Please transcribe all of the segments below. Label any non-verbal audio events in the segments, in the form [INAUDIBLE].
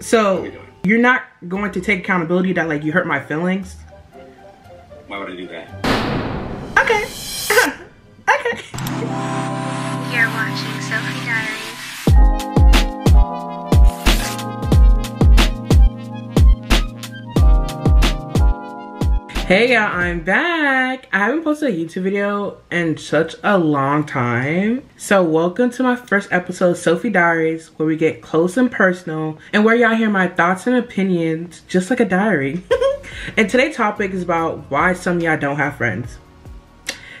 So you're not going to take accountability that like you hurt my feelings? Why would I do that? Okay. [LAUGHS] okay. You're watching Sophi Diaries. Hey y'all, I'm back. I haven't posted a YouTube video in such a long time. So welcome to my first episode of Sophi Diaries where we get close and personal and where y'all hear my thoughts and opinions just like a diary. [LAUGHS] and today's topic is about why some of y'all don't have friends.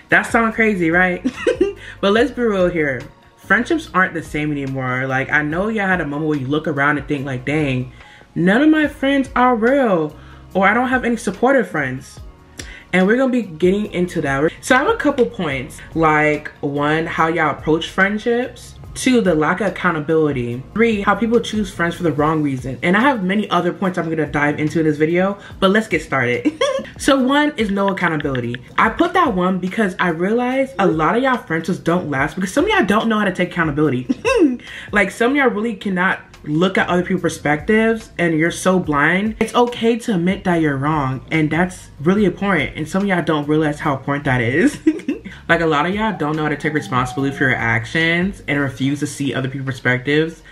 That sounds crazy, right? [LAUGHS] but let's be real here. Friendships aren't the same anymore. Like I know y'all had a moment where you look around and think like, dang, none of my friends are real or I don't have any supportive friends. And we're gonna be getting into that. So I have a couple points, like one, how y'all approach friendships. Two, the lack of accountability. Three, how people choose friends for the wrong reason. And I have many other points I'm gonna dive into in this video, but let's get started. [LAUGHS] so one is no accountability. I put that one because I realized a lot of y'all friendships don't last because some of y'all don't know how to take accountability. [LAUGHS] like some of y'all really cannot look at other people's perspectives and you're so blind, it's okay to admit that you're wrong. And that's really important. And some of y'all don't realize how important that is. [LAUGHS] like a lot of y'all don't know how to take responsibility for your actions and refuse to see other people's perspectives.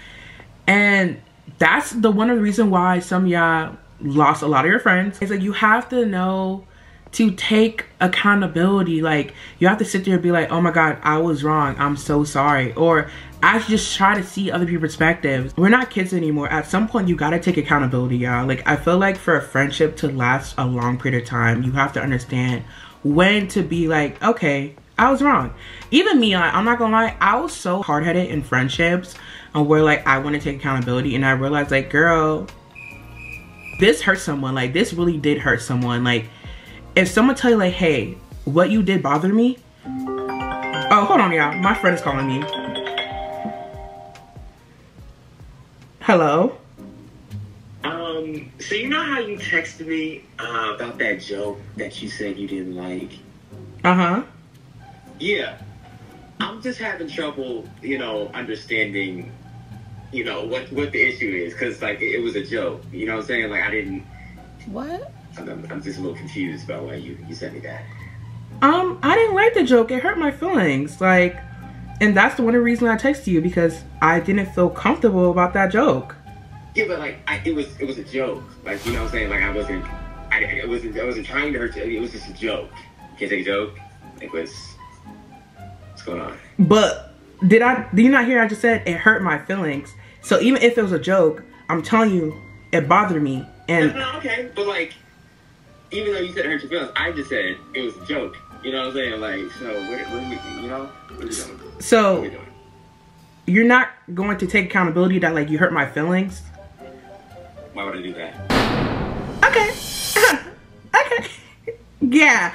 And that's the one of the reason why some y'all lost a lot of your friends. It's like you have to know to take accountability. Like you have to sit there and be like, oh my God, I was wrong. I'm so sorry. Or I just try to see other people's perspectives. We're not kids anymore. At some point, you gotta take accountability, y'all. Like I feel like for a friendship to last a long period of time, you have to understand when to be like, okay, I was wrong. Even me, I'm not gonna lie, I was so hard-headed in friendships and where like I want to take accountability and I realized like, girl, this hurt someone. Like this really did hurt someone. Like if someone tell you like, hey, what you did bothered me. Oh, hold on, y'all. My friend is calling me. Hello. Um, so you know how you texted me uh, about that joke that you said you didn't like? Uh-huh. Yeah. I'm just having trouble, you know, understanding, you know, what what the issue is, cause like it was a joke. You know what I'm saying? Like I didn't. What? I'm, I'm just a little confused about why you you sent me that. Um, I didn't like the joke. It hurt my feelings. Like, and that's the one reason I texted you because I didn't feel comfortable about that joke. Yeah, but like I, it was it was a joke. Like you know what I'm saying? Like I wasn't I, it wasn't I wasn't trying to hurt you. It was just a joke. You can't take a joke. It was what's going on? But did I? Did you not hear? I just said it hurt my feelings. So even if it was a joke, I'm telling you, it bothered me. And No, okay, but like even though you said it hurt your feelings, I just said it was a joke. You know what I'm saying? Like so, what, what are we? You know, what are we doing? So we doing? you're not going to take accountability that like you hurt my feelings. Why would I do that? Okay. [LAUGHS] okay. Yeah.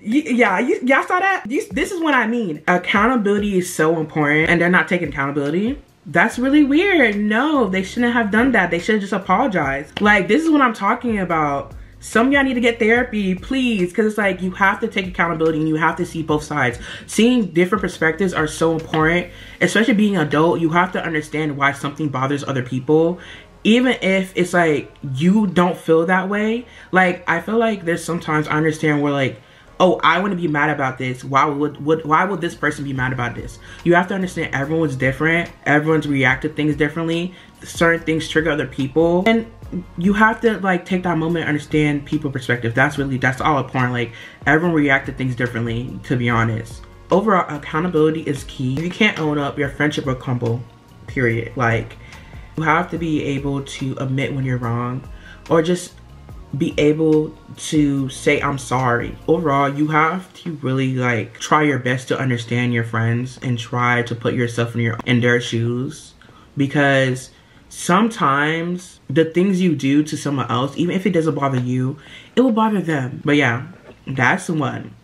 Y- Yeah, you, y'all saw that? You, this is what I mean. Accountability is so important and they're not taking accountability. That's really weird. No, they shouldn't have done that. They should have just apologized. Like, this is what I'm talking about. Some of y'all need to get therapy, please, because it's like you have to take accountability and you have to see both sides. Seeing different perspectives are so important, especially being an adult. You have to understand why something bothers other people. Even if it's like you don't feel that way like i feel like there's sometimes i understand where like oh i want to be mad about this. Why would, would why would this person be mad about this? You have to understand everyone's different. Everyone's react to things differently. Certain things trigger other people. And you have to like take that moment and understand people perspective. That's really that's all important. Like everyone react to things differently to be honest. Overall accountability is key. You can't own up. Your friendship will crumble period. Like you have to be able to admit when you're wrong or just be able to say I'm sorry. Overall, you have to really like try your best to understand your friends and try to put yourself in your in their shoes because sometimes the things you do to someone else, even if it doesn't bother you, it will bother them. But yeah, that's one.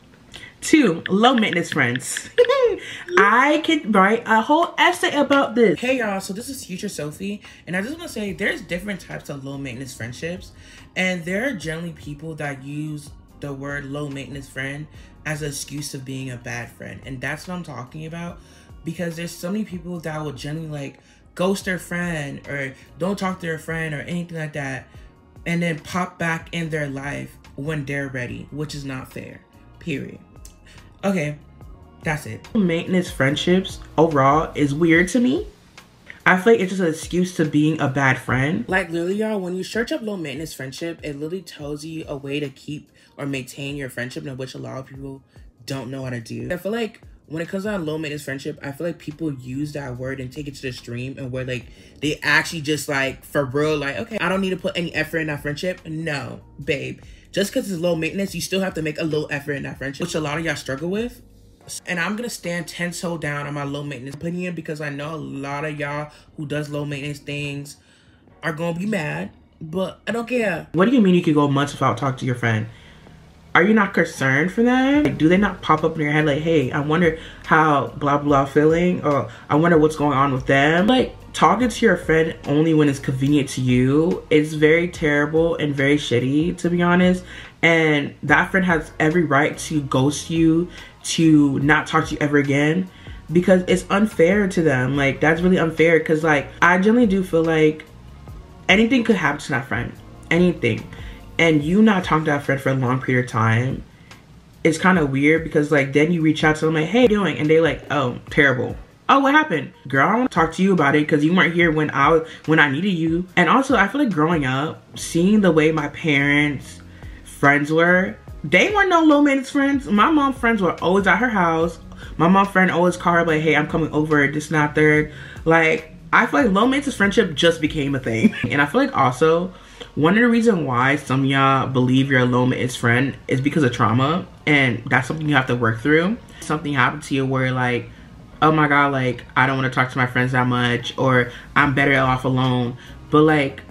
Two, low maintenance friends. [LAUGHS] I could write a whole essay about this. Hey y'all, so this is Future Sophi, and I just want to say there's different types of low maintenance friendships, and there are generally people that use the word low maintenance friend as an excuse of being a bad friend, and that's what I'm talking about because there's so many people that will generally like ghost their friend or don't talk to their friend or anything like that and then pop back in their life when they're ready, which is not fair. Period. Okay, that's it. Maintenance friendships overall is weird to me. I feel like it's just an excuse to being a bad friend. Like literally, y'all, when you search up low maintenance friendship, it literally tells you a way to keep or maintain your friendship, in which a lot of people don't know how to do. I feel like when it comes down low maintenance friendship, I feel like people use that word and take it to the extreme and where like they actually just like for real, like, okay, I don't need to put any effort in that friendship. No, babe. Just because it's low maintenance, you still have to make a little effort in that friendship, which a lot of y'all struggle with. And I'm gonna stand 10 toe down on my low maintenance opinion because I know a lot of y'all who does low maintenance things are gonna be mad, but I don't care. What do you mean you could go months without talking to your friend? Are you not concerned for them? Like, do they not pop up in your head like, hey, I wonder how blah blah feeling, or I wonder what's going on with them? Like talking to your friend only when it's convenient to you is very terrible and very shitty, to be honest. And that friend has every right to ghost you, to not talk to you ever again, because it's unfair to them. Like that's really unfair. Because like I generally do feel like anything could happen to that friend, anything and you not talking to that friend for a long period of time it's kind of weird because like then you reach out to them like hey doing? And they like oh terrible. Oh what happened? Girl i want to talk to you about it because you weren't here when i when i needed you. And also i feel like growing up seeing the way my parents friends were they weren't no low maintenance friends. My mom friends were always at her house. My mom friend always called her like hey i'm coming over this not third. Like i feel like low maintenance friendship just became a thing. [LAUGHS] And i feel like also one of the reasons why some y'all believe you're is friend is because of trauma, and that's something you have to work through. Something happened to you where like, oh my god, like I don't want to talk to my friends that much, or I'm better off alone. But like,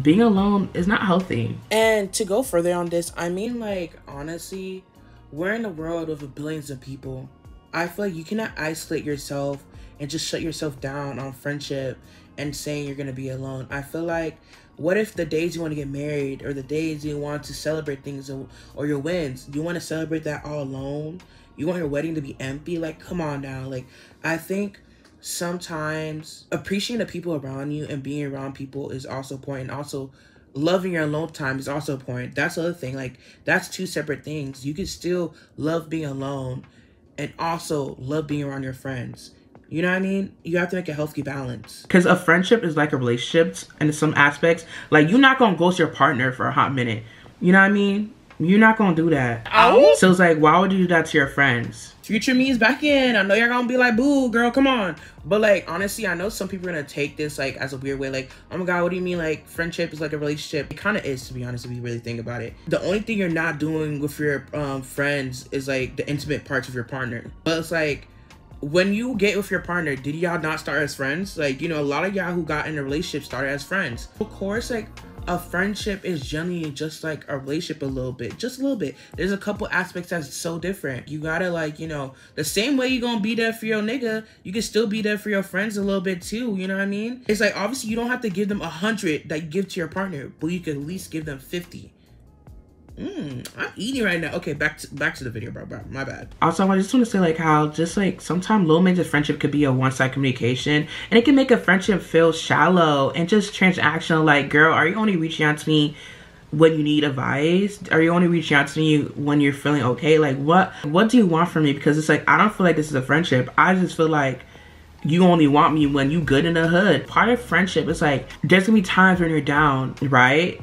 being alone is not healthy. And to go further on this, I mean like honestly, we're in a world of billions of people. I feel like you cannot isolate yourself and just shut yourself down on friendship and saying you're gonna be alone. I feel like what if the days you want to get married or the days you want to celebrate things or, or your wins, you want to celebrate that all alone? You want your wedding to be empty? Like, come on now. Like, I think sometimes appreciating the people around you and being around people is also important. Also, loving your alone time is also important. That's the other thing. Like, that's two separate things. You can still love being alone and also love being around your friends. You know what I mean? You have to make a healthy balance. Because a friendship is like a relationship in some aspects. Like, you're not going to ghost your partner for a hot minute. You know what I mean? You're not going to do that. Oh? So it's like, why would you do that to your friends? Future me is back in. I know you're going to be like, boo, girl, come on. But, like, honestly, I know some people are going to take this, like, as a weird way. Like, oh my God, what do you mean, like, friendship is like a relationship? It kind of is, to be honest, if you really think about it. The only thing you're not doing with your um, friends is, like, the intimate parts of your partner. But it's like, when you get with your partner, did y'all not start as friends? Like, you know, a lot of y'all who got in a relationship started as friends. Of course, like a friendship is generally just like a relationship a little bit, just a little bit. There's a couple aspects that's so different. You gotta like, you know, the same way you gonna be there for your nigga, you can still be there for your friends a little bit too. You know what I mean? It's like obviously you don't have to give them a hundred that you give to your partner, but you can at least give them fifty. Mm, I'm eating right now. Okay, back to back to the video, bro. bro my bad. Also, I just want to say like how just like sometimes low maintenance friendship could be a one side communication, and it can make a friendship feel shallow and just transactional. Like, girl, are you only reaching out to me when you need advice? Are you only reaching out to me when you're feeling okay? Like, what what do you want from me? Because it's like I don't feel like this is a friendship. I just feel like you only want me when you good in the hood. Part of friendship is like there's gonna be times when you're down, right?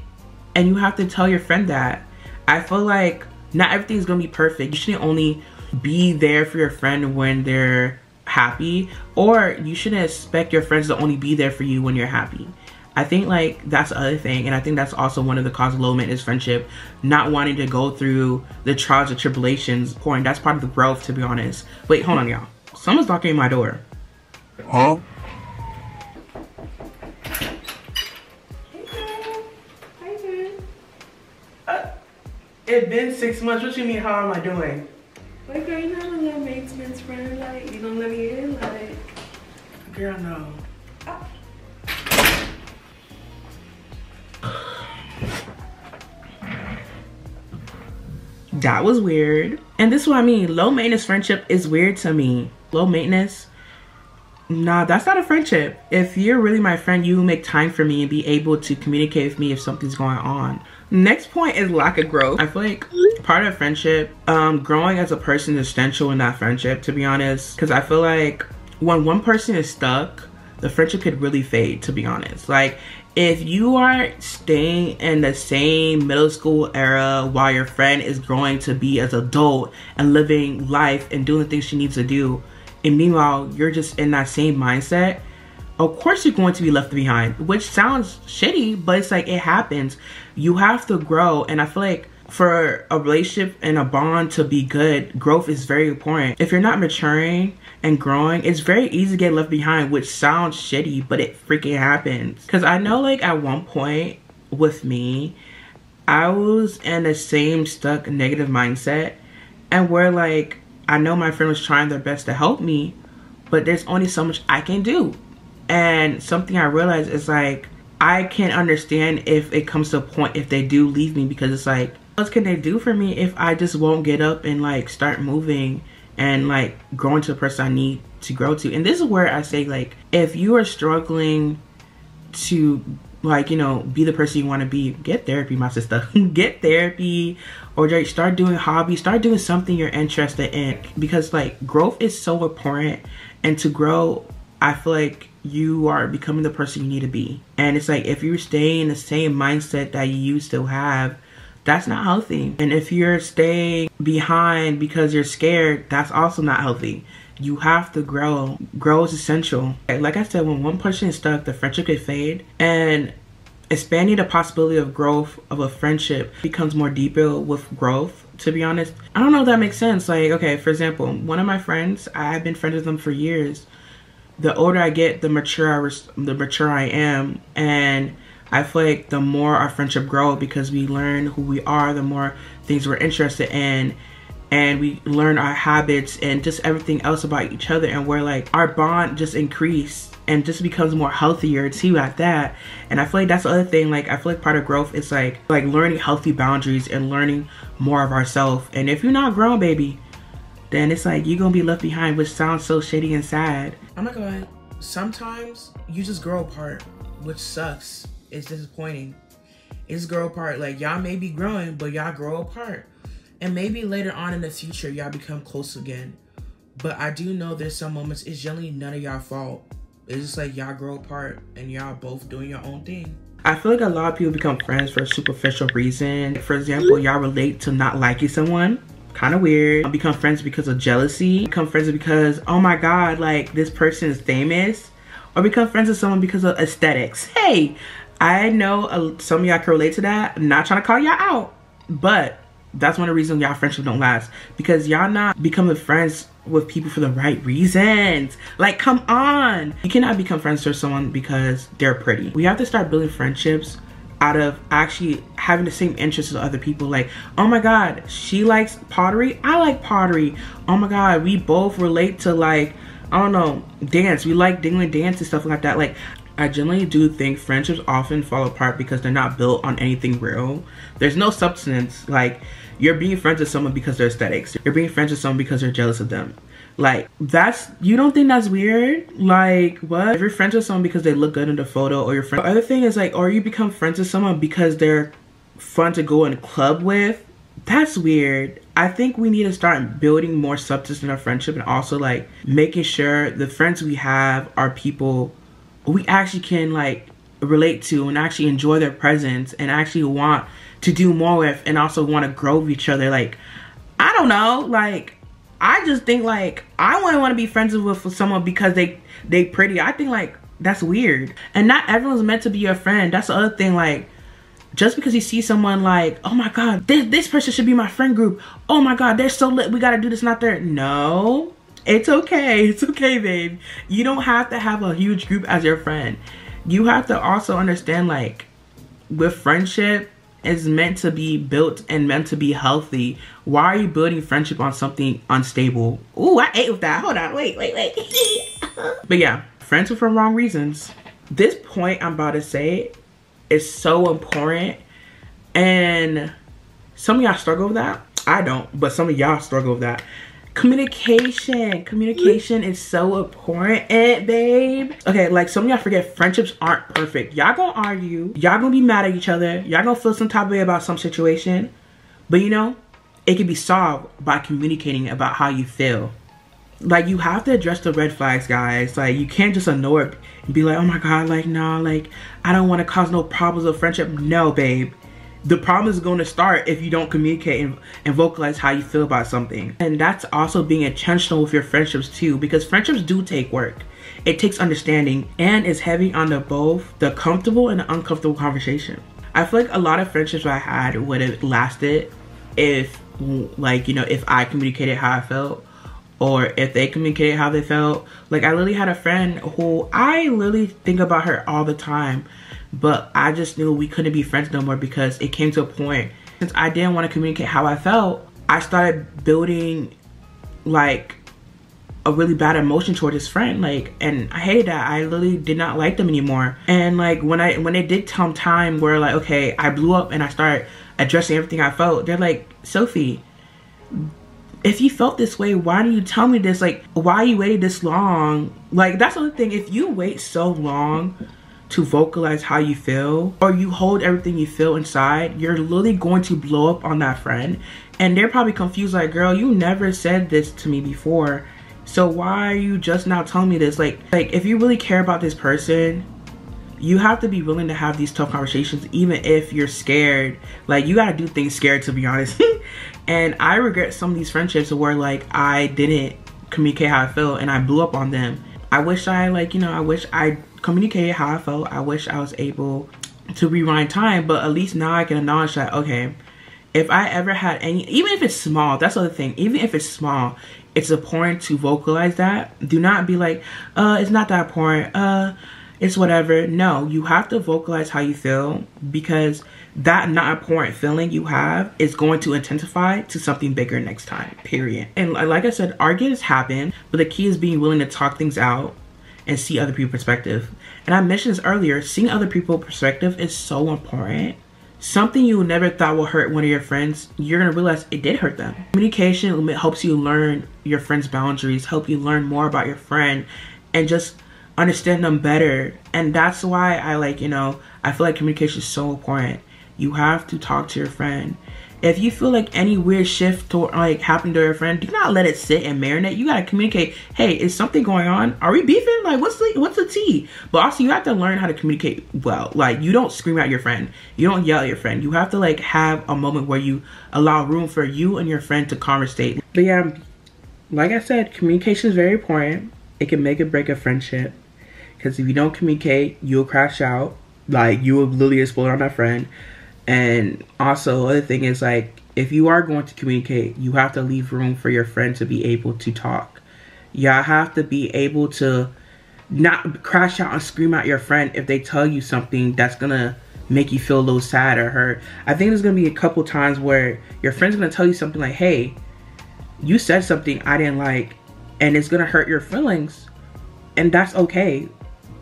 And you have to tell your friend that I feel like not everything's gonna be perfect. You shouldn't only be there for your friend when they're happy, or you shouldn't expect your friends to only be there for you when you're happy. I think like that's the other thing, and I think that's also one of the causes of low maintenance friendship, not wanting to go through the trials and tribulations. Point that's part of the growth, to be honest. Wait, hold on, y'all. Someone's knocking my door. Huh? It's been six months. What you mean, how am I doing? Like, girl, you're not a little maintenance friend. Like, you don't let me in? Like, girl, no. Oh. That was weird. And this is what I mean. Low maintenance friendship is weird to me. Low maintenance nah, that's not a friendship. If you're really my friend, you will make time for me and be able to communicate with me if something's going on. Next point is lack of growth. I feel like part of friendship, um, growing as a person is essential in that friendship, to be honest. Because I feel like when one person is stuck, the friendship could really fade, to be honest. Like, if you are staying in the same middle school era while your friend is growing to be as adult and living life and doing the things she needs to do, and meanwhile you're just in that same mindset, of course you're going to be left behind, which sounds shitty, but it's like it happens. You have to grow, and I feel like for a relationship and a bond to be good, growth is very important. If you're not maturing and growing, it's very easy to get left behind, which sounds shitty, but it freaking happens. Because I know, like, at one point with me, I was in the same stuck negative mindset, and where, like, I know my friend was trying their best to help me, but there's only so much I can do. And something I realized is like, I can't understand if it comes to a point if they do leave me because it's like, what can they do for me if I just won't get up and like start moving and like growing to the person I need to grow to? And this is where I say like, if you are struggling to like you know be the person you want to be get therapy my sister. [LAUGHS] Get therapy or like start doing hobbies. Start doing something you're interested in because like growth is so important. And to grow i feel like you are becoming the person you need to be and it's like if you're staying in the same mindset that you used to have that's not healthy and if you're staying behind because you're scared that's also not healthy you have to grow. Grow is essential. Like I said, when one person is stuck, the friendship could fade. And expanding the possibility of growth of a friendship becomes more deeper with growth, to be honest. I don't know if that makes sense. Like, okay, for example, one of my friends, I've been friends with them for years. The older I get, the mature I the mature I am. And I feel like the more our friendship grow because we learn who we are, the more things we're interested in and we learn our habits and just everything else about each other and where like our bond just increased and just becomes more healthier too at that and i feel like that's the other thing like i feel like part of growth is like like learning healthy boundaries and learning more of ourselves and if you're not grown baby then it's like you're gonna be left behind which sounds so shitty and sad i'm not gonna sometimes you just grow apart which sucks it's disappointing it's grow apart like y'all may be growing but y'all grow apart and maybe later on in the future, y'all become close again. But I do know there's some moments, it's generally none of y'all fault. It's just like y'all grow apart and y'all both doing your own thing. I feel like a lot of people become friends for a superficial reason. For example, y'all relate to not liking someone. Kind of weird. Become friends because of jealousy. Become friends because, oh my god, like this person is famous. Or become friends with someone because of aesthetics. Hey, I know uh, some of y'all can relate to that. I'm not trying to call y'all out. But that's one of the reasons y'all friendship don't last because y'all not becoming friends with people for the right reasons like come on you cannot become friends with someone because they're pretty we have to start building friendships out of actually having the same interests as other people like oh my god she likes pottery i like pottery oh my god we both relate to like i don't know dance we like dingling dance and stuff like that like I generally do think friendships often fall apart because they're not built on anything real. There's no substance. Like, you're being friends with someone because they're aesthetics. You're being friends with someone because you're jealous of them. Like, that's, you don't think that's weird? Like, what? If you're friends with someone because they look good in the photo or your friend. The other thing is like, or you become friends with someone because they're fun to go in a club with. That's weird. I think we need to start building more substance in our friendship and also like making sure the friends we have are people we actually can like relate to and actually enjoy their presence and actually want to do more with and also want to grow with each other like i don't know like i just think like i wouldn't want to be friends with someone because they they pretty. I think like that's weird. And not everyone's meant to be your friend. That's the other thing like just because you see someone like oh my god this, this person should be my friend group. Oh my god they're so lit. We gotta do this not there no. It's okay. It's okay, babe. You don't have to have a huge group as your friend. You have to also understand like with friendship is meant to be built and meant to be healthy. Why are you building friendship on something unstable? Ooh, I ate with that. Hold on. Wait, wait, wait. [LAUGHS] but yeah, friends are for wrong reasons. This point I'm about to say is so important. And some of y'all struggle with that. I don't, but some of y'all struggle with that Communication. Communication is so important, babe. Okay, like some of y'all forget friendships aren't perfect. Y'all gonna argue. Y'all gonna be mad at each other. Y'all gonna feel some type of way about some situation. But you know, it can be solved by communicating about how you feel. Like you have to address the red flags, guys. Like you can't just ignore it and be like, oh my god, like nah, like I don't want to cause no problems of friendship. No, babe. The problem is going to start if you don't communicate and, and vocalize how you feel about something. And that's also being intentional with your friendships too, because friendships do take work. It takes understanding and is heavy on the both the comfortable and the uncomfortable conversation. I feel like a lot of friendships I had would have lasted if like you know if I communicated how I felt or if they communicated how they felt. Like I literally had a friend who I literally think about her all the time, but I just knew we couldn't be friends no more because it came to a point since I didn't want to communicate how I felt. I started building like a really bad emotion toward this friend like and i hated that. I literally did not like them anymore. And like when i when it did come time where like okay i blew up and i started addressing everything i felt they're like sophi if you felt this way why didn't you tell me this? Like why you waited this long? Like that's the thing. If you wait so long to vocalize how you feel or you hold everything you feel inside you're literally going to blow up on that friend and they're probably confused like girl you never said this to me before so why are you just now telling me this? Like, like if you really care about this person, you have to be willing to have these tough conversations, even if you're scared. Like, you gotta do things scared, to be honest. [LAUGHS] and I regret some of these friendships where like I didn't communicate how I felt and I blew up on them. I wish I like, you know, I wish I communicated how I felt. I wish I was able to rewind time, but at least now I can acknowledge that, okay, if I ever had any, even if it's small, that's the other thing, even if it's small, it's important to vocalize that. Do not be like, uh, it's not that important, uh, it's whatever. No, you have to vocalize how you feel because that not important feeling you have is going to intensify to something bigger next time, period. And like I said, arguments happen, but the key is being willing to talk things out and see other people's perspective. And I mentioned this earlier, seeing other people's perspective is so important something you never thought would hurt one of your friends, you're gonna realize it did hurt them. Communication helps you learn your friend's boundaries, help you learn more about your friend, and just understand them better. And that's why I like, you know, I feel like communication is so important. You have to talk to your friend if you feel like any weird shift to like happened to your friend, do not let it sit and marinate. You gotta communicate. Hey, is something going on? Are we beefing? Like, what's the what's the tea? But also, you have to learn how to communicate well. Like, you don't scream at your friend. You don't yell at your friend. You have to like have a moment where you allow room for you and your friend to conversate. But yeah, like I said, communication is very important. It can make or break a friendship. Because if you don't communicate, you'll crash out. Like, you will literally explode on that friend and also, other thing is like if you are going to communicate, you have to leave room for your friend to be able to talk. Y'all have to be able to not crash out and scream at your friend if they tell you something that's gonna make you feel a little sad or hurt. I think there's gonna be a couple times where your friend's gonna tell you something like, hey, you said something I didn't like, and it's gonna hurt your feelings. And that's okay.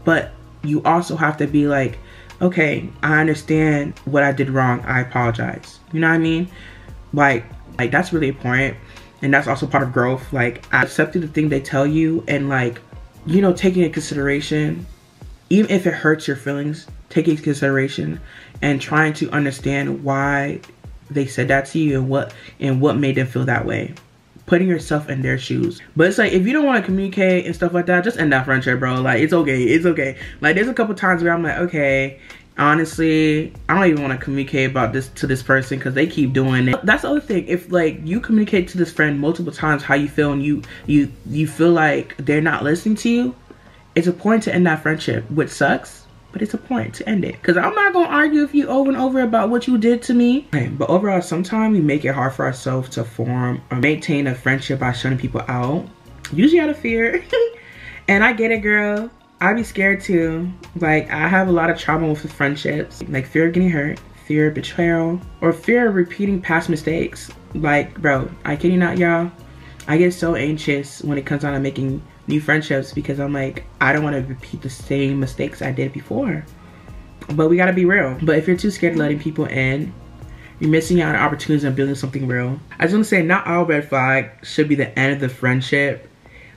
But you also have to be like, okay, I understand what I did wrong. I apologize. You know what I mean? Like, like that's really important. And that's also part of growth. Like, I accepted the thing they tell you and like, you know, taking into consideration, even if it hurts your feelings, taking into consideration and trying to understand why they said that to you and what and what made them feel that way putting yourself in their shoes. But it's like if you don't want to communicate and stuff like that, just end that friendship, bro. Like it's okay, it's okay. Like there's a couple times where I'm like, okay, honestly, I don't even want to communicate about this to this person because they keep doing it. That's the other thing. If like you communicate to this friend multiple times how you feel and you you you feel like they're not listening to you, it's a point to end that friendship, which sucks but it's a point to end it. Because i'm not gonna argue with you over and over about what you did to me. Okay, but overall sometimes we make it hard for ourselves to form or maintain a friendship by shutting people out. Usually out of fear. [LAUGHS] And i get it girl. I be scared too. Like i have a lot of trauma with friendships. Like fear of getting hurt fear of betrayal or fear of repeating past mistakes. Like bro i kid you not y'all. I get so anxious when it comes down to making new friendships because I'm like, I don't want to repeat the same mistakes I did before. But we gotta be real. But if you're too scared of letting people in, you're missing out on opportunities and building something real. I just want to say, not all red flag should be the end of the friendship.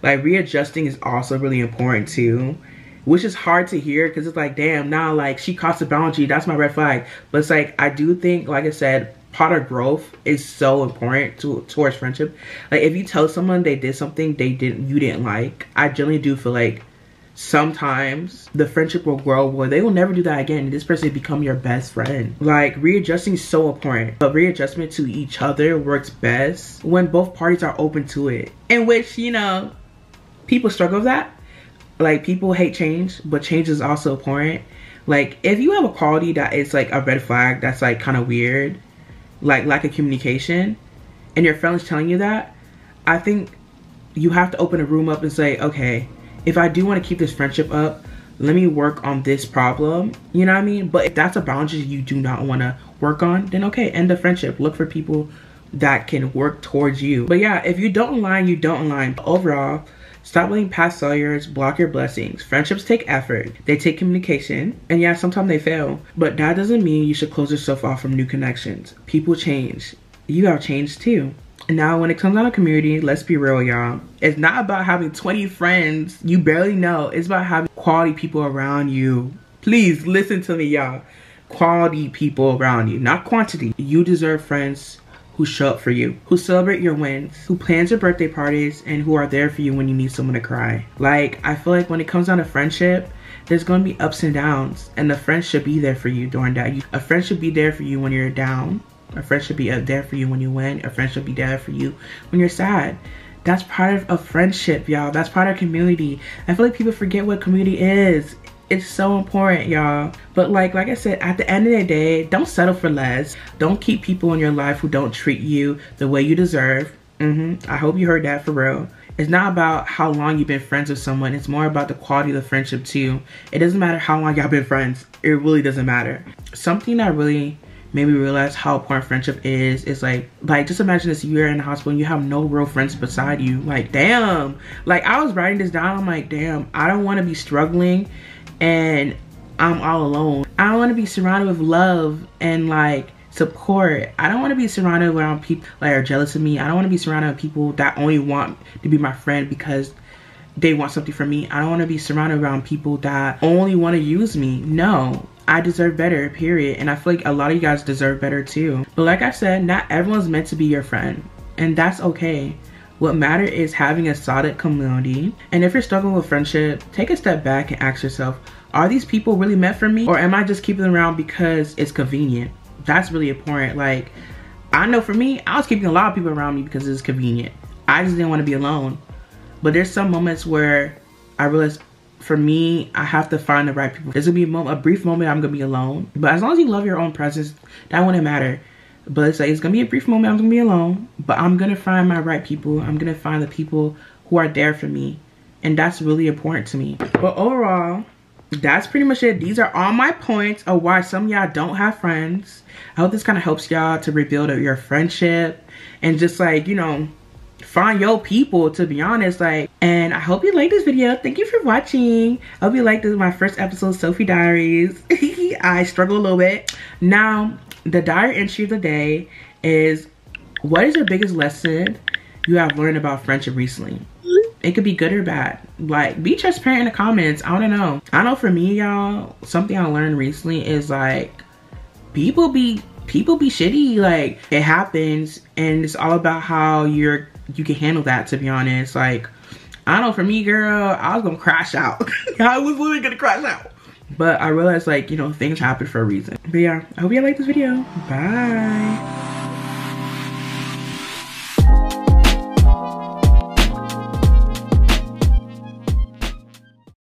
Like readjusting is also really important too, which is hard to hear because it's like, damn, now like she crossed the boundary. That's my red flag. But it's like I do think, like I said, part of growth is so important to towards friendship. Like if you tell someone they did something they didn't you didn't like, I generally do feel like sometimes the friendship will grow where they will never do that again. This person become your best friend. Like readjusting is so important, but readjustment to each other works best when both parties are open to it. In which, you know, people struggle with that. Like people hate change, but change is also important. Like if you have a quality that is like a red flag that's like kind of weird, like lack of communication, and your friend is telling you that, I think you have to open a room up and say, okay, if I do want to keep this friendship up, let me work on this problem. You know what I mean? But if that's a boundary you do not want to work on, then okay, end the friendship. Look for people that can work towards you. But yeah, if you don't align, you don't align. Overall, stop letting past failures block your blessings. Friendships take effort. They take communication. And yeah, sometimes they fail. But that doesn't mean you should close yourself off from new connections. People change. You have changed too. And now, when it comes down to community, let's be real, y'all. It's not about having 20 friends you barely know. It's about having quality people around you. Please listen to me, y'all. Quality people around you, not quantity. You deserve friends who show up for you, who celebrate your wins, who plans your birthday parties, and who are there for you when you need someone to cry. Like, I feel like when it comes down to friendship, there's gonna be ups and downs, and the friend should be there for you during that. A friend should be there for you when you're down, a friend should be uh, there for you when you win. A friend should be there for you when you're sad. That's part of a friendship, y'all. That's part of community. I feel like people forget what community is. It's so important, y'all. But like like I said, at the end of the day, don't settle for less. Don't keep people in your life who don't treat you the way you deserve. Mm-hmm. I hope you heard that for real. It's not about how long you've been friends with someone. It's more about the quality of the friendship too. It doesn't matter how long y'all been friends. It really doesn't matter. Something that really made me realize how important friendship is. It's like, like just imagine this: you're in the hospital and you have no real friends beside you. Like, damn. Like I was writing this down. I'm like, damn. I don't want to be struggling, and I'm all alone. I don't want to be surrounded with love and like support. I don't want to be surrounded around people that are jealous of me. I don't want to be surrounded with people that only want to be my friend because they want something from me. I don't want to be surrounded around people that only want to use me. No, I deserve better, period. And I feel like a lot of you guys deserve better too. But like I said, not everyone's meant to be your friend. And that's okay. What matters is having a solid community. And if you're struggling with friendship, take a step back and ask yourself, are these people really meant for me? Or am I just keeping them around because it's convenient? That's really important. Like, I know for me, I was keeping a lot of people around me because it's convenient. I just didn't want to be alone. But there's some moments where I realized for me, I have to find the right people. There's gonna be a, moment, a brief moment I'm gonna be alone. But as long as you love your own presence, that wouldn't matter. But it's like, it's gonna be a brief moment I'm gonna be alone. But I'm gonna find my right people. I'm gonna find the people who are there for me. And that's really important to me. But overall, that's pretty much it. These are all my points of why some y'all don't have friends. I hope this kind of helps y'all to rebuild your friendship and just like, you know, find your people to be honest like and i hope you like this video thank you for watching i hope you like this my first episode sophi diaries [LAUGHS] i struggle a little bit now the diary entry of the day is what is your biggest lesson you have learned about friendship recently it could be good or bad like be transparent in the comments i don't know i know for me y'all something i learned recently is like people be people be shitty like it happens and it's all about how you're you can handle that to be honest. Like, I don't know, for me, girl, I was gonna crash out. [LAUGHS] I was literally gonna crash out. But I realized like, you know, things happen for a reason. But yeah, I hope you like this video. Bye.